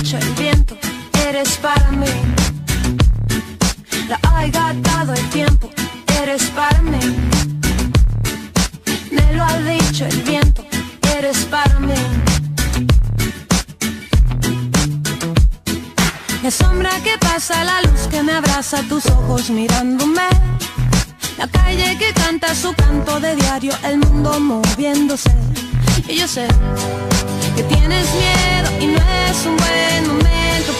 pecho el viento, eres para mí. La haya dado el tiempo, eres para mí. Me lo ha dicho el viento, eres para mí. La sombra que pasa, la luz que me abraza, tus ojos mirándome. La calle que canta su canto de diario, el mundo moviéndose. Y yo sé que tienes miedo y no es un buen momento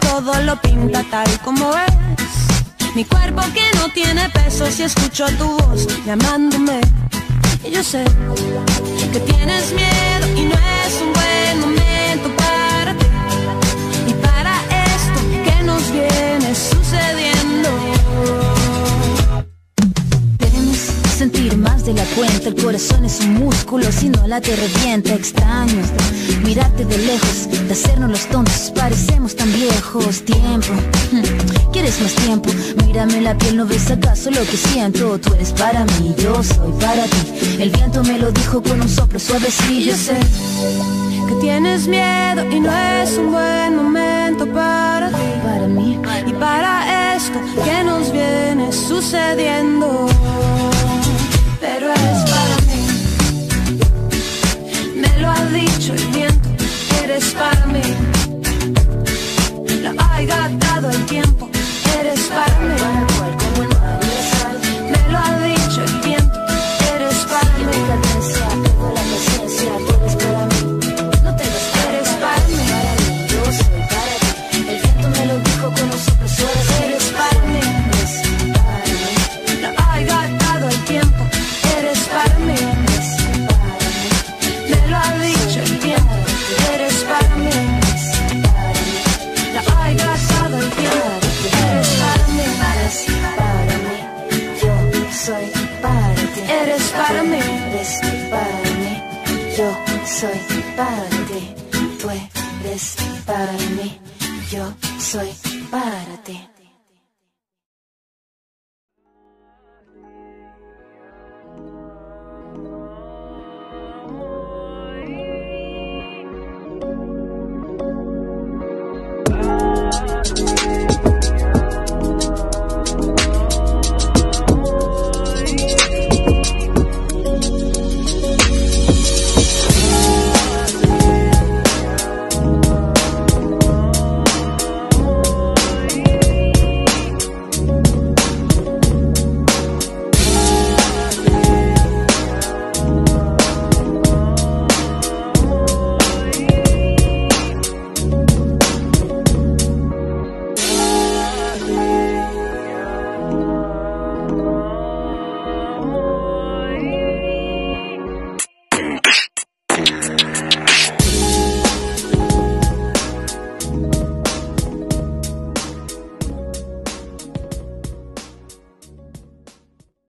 todo lo pinta tal como es. Mi cuerpo que no tiene peso si escucho tu voz llamándome. Y yo sé que tienes miedo y no es cuenta El corazón es un músculo Si no la te revienta Extraño Mirarte de lejos De hacernos los tontos Parecemos tan viejos Tiempo hmm, ¿Quieres más tiempo? Mírame la piel ¿No ves acaso lo que siento? Tú eres para mí Yo soy para ti El viento me lo dijo con un soplo suavecillo Yo sé que tienes miedo y no es un buen momento para ti. Para mí Y para esto que nos viene sucediendo. Yo soy para ti. Tú eres para mí, yo soy para ti.